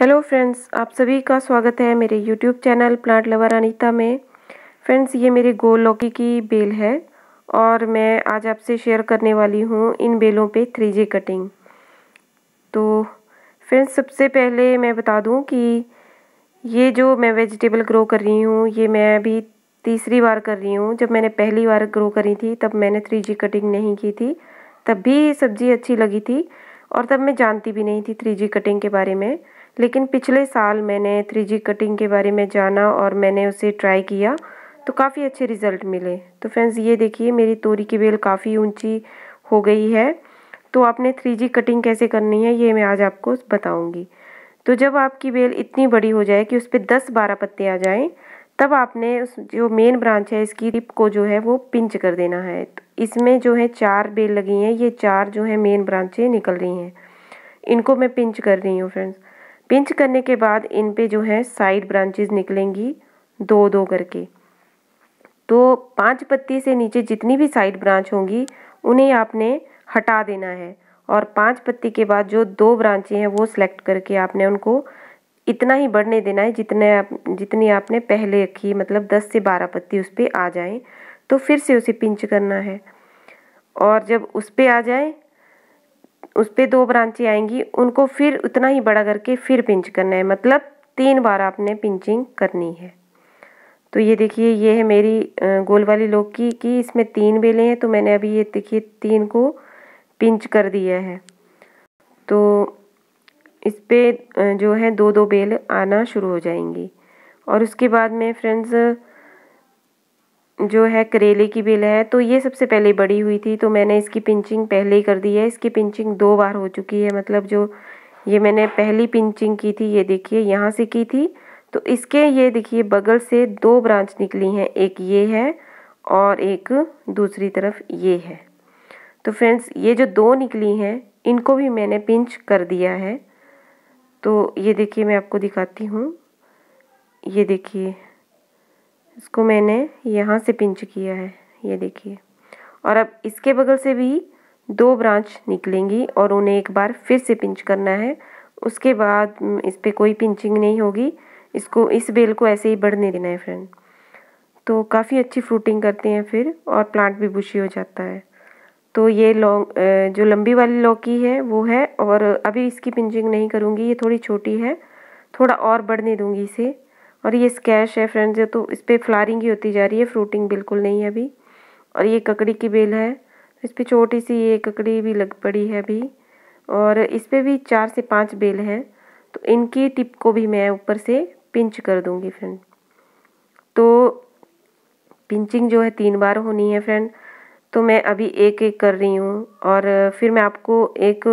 Hello friends, आप सभी का स्वागत है मेरे YouTube channel plant lover Anita में। फ्रेंड्स, ये मेरी गोल लौकी की बेल है और मैं आज आपसे शेयर करने वाली हूँ इन बेलों पे थ्री कटिंग। तो फ्रेंड्स, सबसे पहले मैं बता दूँ कि ये जो मैं वेजिटेबल ग्रो कर रही हूँ, ये मैं अभी तीसरी बार कर रही हूँ। जब मैंने पहली बार ग्रो करी थी, तब मैंने थ्री कटिंग नहीं की थी। तब भी सब्ज़ी अच्छी लगी थी और तब मैं जानती भी नहीं थी थ्री कटिंग के बारे में। लेकिन पिछले साल मैंने थ्री जी कटिंग के बारे में जाना और मैंने उसे ट्राई किया तो काफ़ी अच्छे रिज़ल्ट मिले। तो फ्रेंड्स ये देखिए, मेरी तोरी की बेल काफ़ी ऊँची हो गई है। तो आपने थ्री जी कटिंग कैसे करनी है, ये मैं आज आपको बताऊँगी। तो जब आपकी बेल इतनी बड़ी हो जाए कि उस पर दस बारह पत्ते आ जाएँ, तब आपने उस जो मेन ब्रांच है, इसकी टिप को जो है वो पिंच कर देना है। तो इसमें जो है चार बेल लगी हैं, ये चार जो है मेन ब्रांचें निकल रही हैं। इनको मैं पिंच कर रही हूँ फ्रेंड्स पिंच करने के बाद इन पे जो है साइड ब्रांचेस निकलेंगी, दो दो करके। तो पाँच पत्ती से नीचे जितनी भी साइड ब्रांच होंगी, उन्हें आपने हटा देना है। और पाँच पत्ती के बाद जो दो ब्रांचें हैं, वो सिलेक्ट करके आपने उनको इतना ही बढ़ने देना है जितने आप, जितनी आपने पहले रखी मतलब दस से बारह पत्ती उस पर आ जाएँ तो फिर से उसे पिंच करना है। और जब उस पर आ जाए उस पर दो ब्रांचें आएँगी, उनको फिर उतना ही बड़ा करके फिर पिंच करना है। मतलब तीन बार आपने पिंचिंग करनी है। तो ये देखिए, ये है मेरी गोल वाली लौकी की इसमें तीन बेलें हैं तो मैंने अभी ये देखिए, तीन को पिंच कर दिया है। तो इस पर जो है दो दो बेल आना शुरू हो जाएँगी। और उसके बाद में फ्रेंड्स जो है करेले की बेल है तो ये सबसे पहले बड़ी हुई थी तो मैंने इसकी पिंचिंग पहले ही कर दी है। इसकी पिंचिंग दो बार हो चुकी है मतलब जो ये मैंने पहली पिंचिंग की थी, ये देखिए यहाँ से की थी। तो इसके ये देखिए बगल से दो ब्रांच निकली हैं, एक ये है और एक दूसरी तरफ़ ये है। तो फ्रेंड्स ये जो दो निकली हैं, इनको भी मैंने पिंच कर दिया है। तो ये देखिए मैं आपको दिखाती हूँ। ये देखिए इसको मैंने यहाँ से पिंच किया है, ये देखिए। और अब इसके बगल से भी दो ब्रांच निकलेंगी और उन्हें एक बार फिर से पिंच करना है। उसके बाद इस पर कोई पिंचिंग नहीं होगी। इसको, इस बेल को ऐसे ही बढ़ने देना है फ्रेंड तो काफ़ी अच्छी फ्रूटिंग करते हैं फिर और प्लांट भी बुशी हो जाता है। तो ये लॉन्ग जो लंबी वाली लौकी है, वो है और अभी इसकी पिंचिंग नहीं करूँगी, ये थोड़ी छोटी है। थोड़ा और बढ़ने दूँगी इसे। और ये स्कैश है फ्रेंड्स, ये तो इस पर फ्लारिंग ही होती जा रही है, फ्रूटिंग बिल्कुल नहीं है अभी। और ये ककड़ी की बेल है, इस पर छोटी सी ये ककड़ी भी लग पड़ी है अभी। और इस पर भी चार से पाँच बेल हैं तो इनकी टिप को भी मैं ऊपर से पिंच कर दूँगी फ्रेंड। तो पिंचिंग जो है तीन बार होनी है फ्रेंड तो मैं अभी एक एक कर रही हूँ। और फिर मैं आपको एक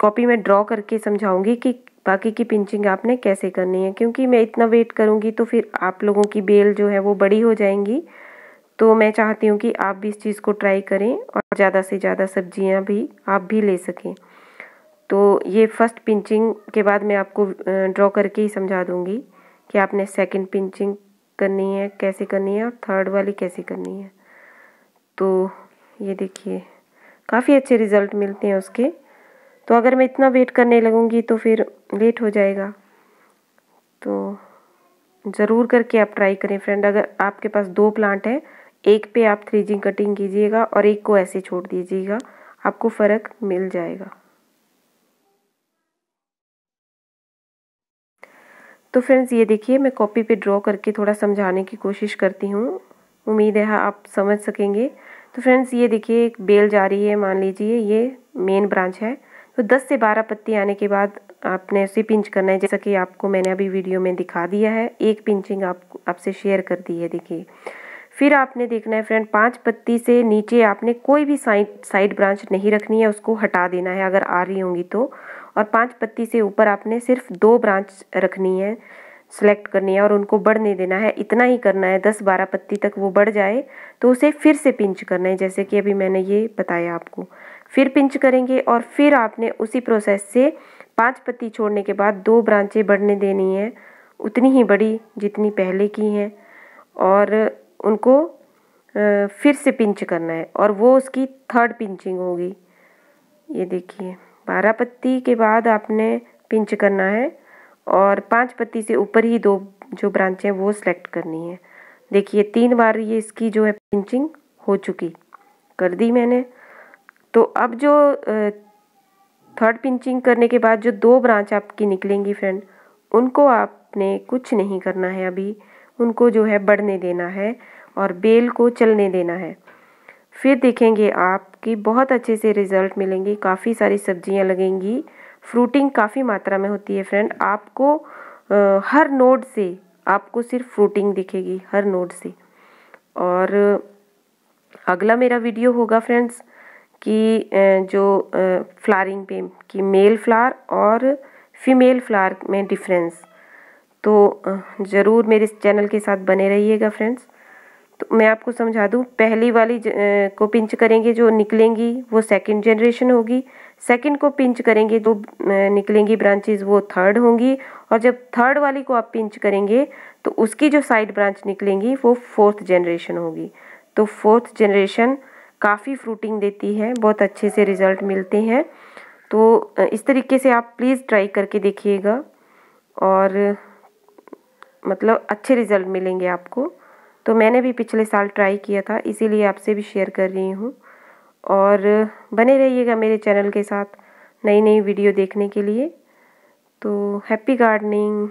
कॉपी में ड्रॉ करके समझाऊँगी कि बाकी की पिंचिंग आपने कैसे करनी है? क्योंकि मैं इतना वेट करूँगी तो फिर आप लोगों की बेल जो है वो बड़ी हो जाएँगी। तो मैं चाहती हूँ कि आप भी इस चीज़ को ट्राई करें और ज़्यादा से ज़्यादा सब्ज़ियाँ भी आप भी ले सकें। तो ये फ़र्स्ट पिंचिंग के बाद मैं आपको ड्रॉ करके ही समझा दूँगी कि आपने सेकंड पिंचिंग करनी है, कैसे करनी है और थर्ड वाली कैसे करनी है। तो ये देखिए, काफ़ी अच्छे रिज़ल्ट मिलते हैं उसके। तो अगर मैं इतना वेट करने लगूँगी तो फिर लेट हो जाएगा। तो ज़रूर करके आप ट्राई करें फ्रेंड अगर आपके पास दो प्लांट है, एक पे आप थ्री जी कटिंग कीजिएगा और एक को ऐसे छोड़ दीजिएगा, आपको फ़र्क मिल जाएगा। तो फ्रेंड्स ये देखिए, मैं कॉपी पे ड्रॉ करके थोड़ा समझाने की कोशिश करती हूँ। उम्मीद है आप समझ सकेंगे। तो फ्रेंड्स ये देखिए, एक बेल जा रही है, मान लीजिए, ये मेन ब्रांच है। तो 10 से 12 पत्ती आने के बाद आपने उसे पिंच करना है, जैसा कि आपको मैंने अभी वीडियो में दिखा दिया है। एक पिंचिंग आप, आपसे शेयर कर दी है, देखिए। फिर आपने देखना है फ्रेंड पाँच पत्ती से नीचे आपने कोई भी साइड साइड ब्रांच नहीं रखनी है, उसको हटा देना है, अगर आ रही होंगी तो। और पाँच पत्ती से ऊपर आपने सिर्फ़ दो ब्रांच रखनी है सेलेक्ट करनी है और उनको बढ़ने देना है। इतना ही करना है, दस बारह पत्ती तक वो बढ़ जाए तो उसे फिर से पिंच करना है, जैसे कि अभी मैंने ये बताया आपको। फिर पिंच करेंगे और फिर आपने उसी प्रोसेस से पाँच पत्ती छोड़ने के बाद दो ब्रांचें बढ़ने देनी है। उतनी ही बड़ी जितनी पहले की हैं। और उनको फिर से पिंच करना है और वो उसकी थर्ड पिंचिंग होगी। ये देखिए, बारह पत्ती के बाद आपने पिंच करना है और पाँच पत्ती से ऊपर ही दो जो ब्रांच हैं वो सिलेक्ट करनी है। देखिए, तीन बार ये इसकी जो है पिंचिंग हो चुकी। कर दी मैंने। तो अब जो थर्ड पिंचिंग करने के बाद जो दो ब्रांच आपकी निकलेंगी फ्रेंड उनको आपने कुछ नहीं करना है अभी। उनको जो है बढ़ने देना है और बेल को चलने देना है। फिर देखेंगे आपकी बहुत अच्छे से रिज़ल्ट मिलेंगे काफ़ी सारी सब्ज़ियाँ लगेंगी। फ्रूटिंग काफ़ी मात्रा में होती है फ्रेंड आपको आ, हर नोड से आपको सिर्फ़ फ्रूटिंग दिखेगी हर नोड से। और अगला मेरा वीडियो होगा फ्रेंड्स कि जो फ्लारिंग पे, कि मेल फ्लार और फीमेल फ्लार में डिफरेंस तो ज़रूर मेरे इस चैनल के साथ बने रहिएगा फ्रेंड्स तो मैं आपको समझा दूँ, पहली वाली को पिंच करेंगे जो निकलेंगी, वो सेकंड जनरेशन होगी. सेकंड को पिंच करेंगे जो निकलेंगी ब्रांचेस वो थर्ड होंगी. और जब थर्ड वाली को आप पिंच करेंगे तो उसकी जो साइड ब्रांच निकलेंगी, वो फोर्थ जनरेशन होगी. तो फोर्थ जनरेशन काफ़ी फ्रूटिंग देती है, बहुत अच्छे से रिज़ल्ट मिलते हैं। तो इस तरीके से आप प्लीज़ ट्राई करके देखिएगा और मतलब अच्छे रिज़ल्ट मिलेंगे आपको। तो मैंने भी पिछले साल ट्राई किया था, इसीलिए आपसे भी शेयर कर रही हूँ। और, बने रहिएगा मेरे चैनल के साथ नई नई वीडियो देखने के लिए। तो हैप्पी गार्डनिंग